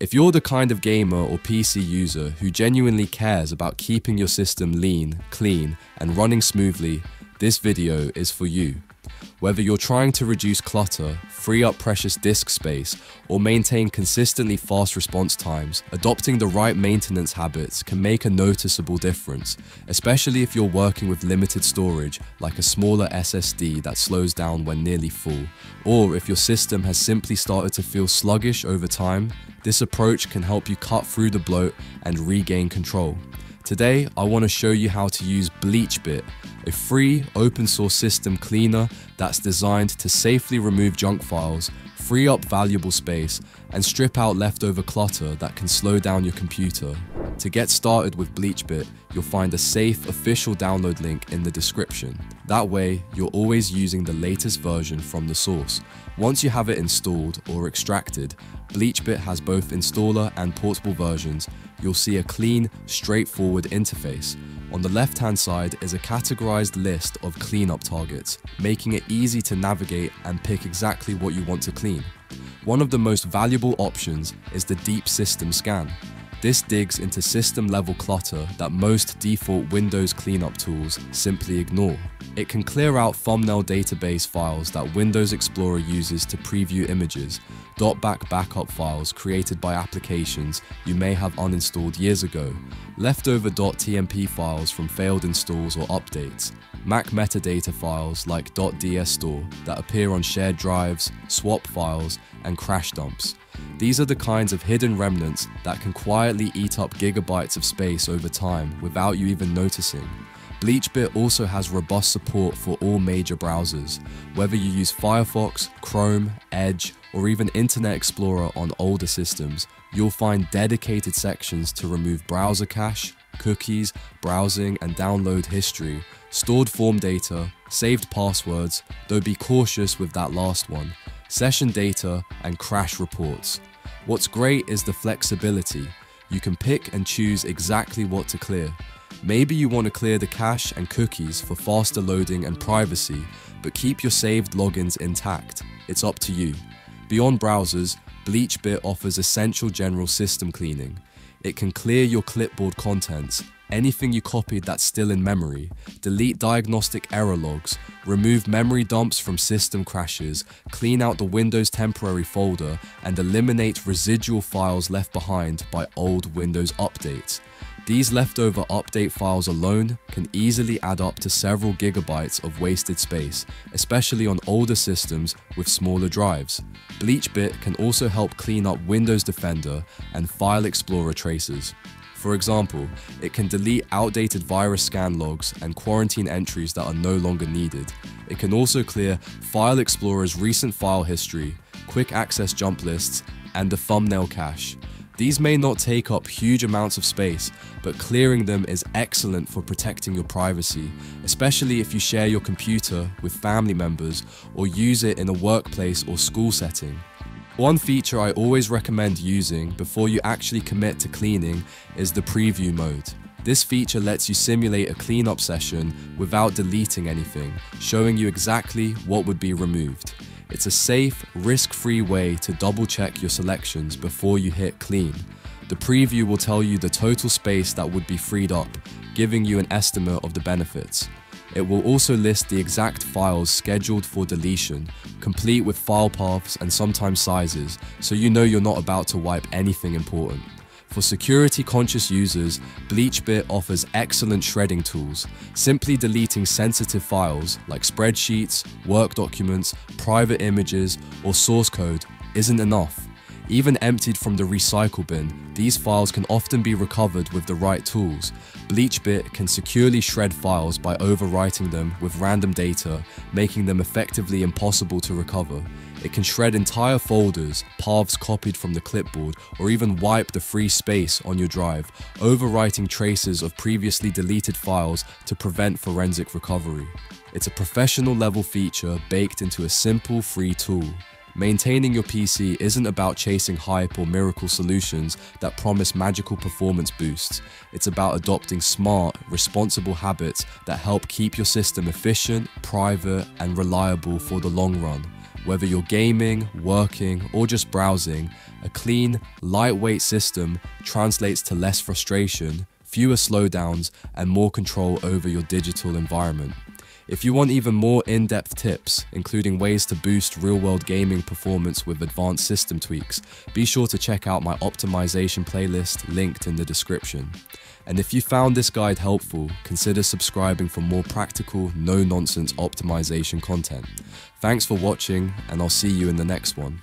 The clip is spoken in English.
If you're the kind of gamer or PC user who genuinely cares about keeping your system lean, clean, and running smoothly, this video is for you. Whether you're trying to reduce clutter, free up precious disk space, or maintain consistently fast response times, adopting the right maintenance habits can make a noticeable difference, especially if you're working with limited storage like a smaller SSD that slows down when nearly full, or if your system has simply started to feel sluggish over time, this approach can help you cut through the bloat and regain control. Today, I want to show you how to use BleachBit, a free open source system cleaner that's designed to safely remove junk files, free up valuable space, and strip out leftover clutter that can slow down your computer. To get started with BleachBit, you'll find a safe official download link in the description. That way, you're always using the latest version from the source. Once you have it installed or extracted, BleachBit has both installer and portable versions. You'll see a clean, straightforward interface. On the left hand side is a categorized list of cleanup targets, making it easy to navigate and pick exactly what you want to clean. One of the most valuable options is the Deep System Scan. This digs into system level clutter that most default Windows cleanup tools simply ignore. It can clear out thumbnail database files that Windows Explorer uses to preview images, .bak backup files created by applications you may have uninstalled years ago, leftover .tmp files from failed installs or updates, Mac metadata files like .DS_Store that appear on shared drives, swap files, and crash dumps. These are the kinds of hidden remnants that can quietly eat up gigabytes of space over time without you even noticing. BleachBit also has robust support for all major browsers, whether you use Firefox, Chrome, Edge, or even Internet Explorer on older systems, you'll find dedicated sections to remove browser cache, cookies, browsing and download history, stored form data, saved passwords, though be cautious with that last one, session data, and crash reports. What's great is the flexibility. You can pick and choose exactly what to clear. Maybe you want to clear the cache and cookies for faster loading and privacy, but keep your saved logins intact. It's up to you. Beyond browsers, BleachBit offers essential general system cleaning. It can clear your clipboard contents, anything you copied that's still in memory, delete diagnostic error logs, remove memory dumps from system crashes, clean out the Windows temporary folder, and eliminate residual files left behind by old Windows updates. These leftover update files alone can easily add up to several gigabytes of wasted space, especially on older systems with smaller drives. BleachBit can also help clean up Windows Defender and File Explorer traces. For example, it can delete outdated virus scan logs and quarantine entries that are no longer needed. It can also clear File Explorer's recent file history, quick access jump lists, and the thumbnail cache. These may not take up huge amounts of space, but clearing them is excellent for protecting your privacy, especially if you share your computer with family members or use it in a workplace or school setting. One feature I always recommend using before you actually commit to cleaning is the preview mode. This feature lets you simulate a cleanup session without deleting anything, showing you exactly what would be removed. It's a safe, risk-free way to double check your selections before you hit clean. The preview will tell you the total space that would be freed up, giving you an estimate of the benefits. It will also list the exact files scheduled for deletion, complete with file paths and sometimes sizes, so you know you're not about to wipe anything important. For security conscious users, BleachBit offers excellent shredding tools. Simply deleting sensitive files like spreadsheets, work documents, private images, or source code isn't enough. Even emptied from the recycle bin, these files can often be recovered with the right tools. BleachBit can securely shred files by overwriting them with random data, making them effectively impossible to recover. It can shred entire folders, paths copied from the clipboard, or even wipe the free space on your drive, overwriting traces of previously deleted files to prevent forensic recovery. It's a professional level feature baked into a simple free tool. Maintaining your PC isn't about chasing hype or miracle solutions that promise magical performance boosts. It's about adopting smart, responsible habits that help keep your system efficient, private, and reliable for the long run. Whether you're gaming, working, or just browsing, a clean, lightweight system translates to less frustration, fewer slowdowns, and more control over your digital environment. If you want even more in depth tips, including ways to boost real world gaming performance with advanced system tweaks, be sure to check out my optimization playlist linked in the description. And if you found this guide helpful, consider subscribing for more practical, no nonsense optimization content. Thanks for watching, and I'll see you in the next one.